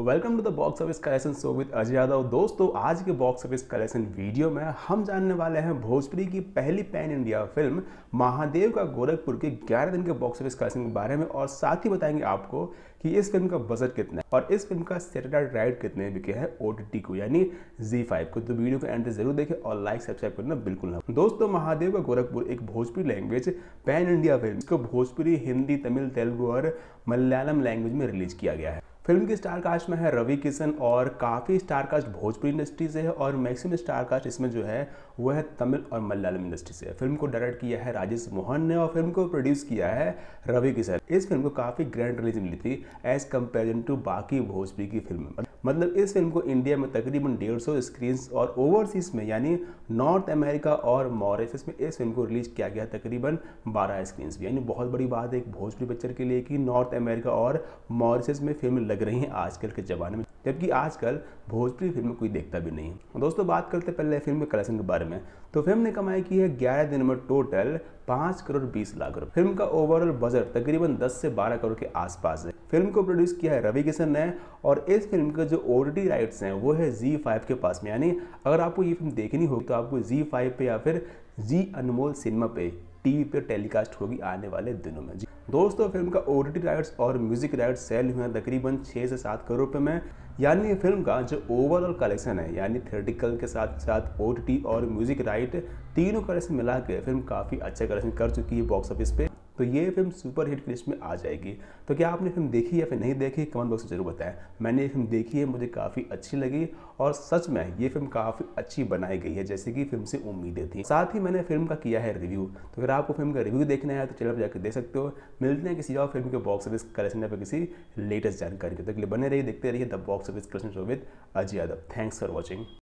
Welcome to the box office collection show with Ajay Yadav दोस्तों, आज के box office collection video में हम जानने वाले हैं भोजपुरी की पहली पैन इंडिया फ़िल्म महादेव का गोरखपुर के 11 दिन के बॉक्स ऑफ़िस कलेक्शन के बारे में और साथ ही बताएँगे आपको कि इस फ़िल्म का बजट कितना है और इस फ़िल्म का सैटेलाइट राइट कितने बिके हैं ओटीटी को, यानी Z5 को। तो वीडियो को एंड ज़रूर देखें और लाइक सब्सक्राइब करना बिल्कुल ना दोस्तों, महादेव का गोरखपुर एक Bhojpuri language pan India film इसको भोजपुरी, हिंदी, तमिल, तेलुगु और मलयालम लैंग्वेज में रिलीज़ किया गया है। फ़िल्म की स्टार कास्ट में है रवि किशन और काफ़ी स्टार कास्ट भोजपुरी इंडस्ट्री से है और मैक्सिमम स्टार कास्ट इसमें जो है वह है तमिल और मलयालम इंडस्ट्री से है। फ़िल्म को डायरेक्ट किया है राजेश मोहन ने और फ़िल्म को प्रोड्यूस किया है रवि किशन। इस फ़िल्म को काफ़ी ग्रैंड रिलीज़ मिली थी एज कम्पेरिजन टू बाकी भोजपुरी की फ़िल्म। मतलब इस फ़िल्म को इंडिया में तकरीबन डेढ़ सौ स्क्रीन और ओवरसीज में, यानी नॉर्थ अमेरिका और मॉरिशस में इस फ़िल्म को रिलीज़ किया गया तकरीबन बारह स्क्रीन यानी बहुत बड़ी बात है एक भोजपुरी पिक्चर के लिए कि नॉर्थ अमेरिका और मॉरिशस में फ़िल्म लग रही हैं आजकल के ज़माने में। जबकि आजकल भोजपुरी फ़िल्म कोई देखता भी नहीं दोस्तों, बात करते पहले फ़िल्म के कलेक्शन के बारे में। तो फ़िल्म ने कमाई की है ग्यारह दिन में टोटल पाँच करोड़ बीस लाख रुपए। फ़िल्म का ओवरऑल बजट तकरीबन 10 से 12 करोड़ के आसपास है। फ़िल्म को प्रोड्यूस किया है रवि किशन ने, और इस फ़िल्म के जो ओ राइट्स हैं, वो है जी के पास में। यानी अगर आपको ये फ़िल्म देखनी होगी तो आपको जी पे या फिर जी अनमोल सिनेमा पे टीवी पे टेलीकास्ट होगी आने वाले दिनों में। जी दोस्तों, फ़िल्म का ओ राइट्स और म्यूज़िक राइट्स सेल हुए हैं तकरीबन छः से सात करोड़ रुपये में। यानी फ़िल्म का जो ओवरऑल कलेक्शन है, यानी थिएटिकल के साथ साथ ओ और म्यूज़िक राइट तीनों कलेक्शन मिला के फ़िल्म काफ़ी अच्छा कलेक्शन कर चुकी है बॉक्स ऑफ़िस पे। तो ये फ़िल्म सुपर हिट लिस्ट में आ जाएगी। तो क्या आपने फ़िल्म देखी या फिर नहीं देखी? कमेंट बॉक्स में ज़रूर बताएँ। मैंने ये फ़िल्म देखी है, मुझे काफ़ी अच्छी लगी और सच में ये फ़िल्म काफ़ी अच्छी बनाई गई है, जैसे कि फ़िल्म से उम्मीदें थी। साथ ही मैंने फ़िल्म का किया है रिव्यू। तो अगर आपको फ़िल्म का रिव्यू देखना है तो पर जाकर देख सकते हो। मिलते हैं किसी और फ़िल्म के बॉक्स ऑफ़िस कलेक्शन पर किसी लेटेस्ट जानकारी के तो बने रहिए, देखते रहिए the box office collection show with Ajay Yadav. Thanks for watching.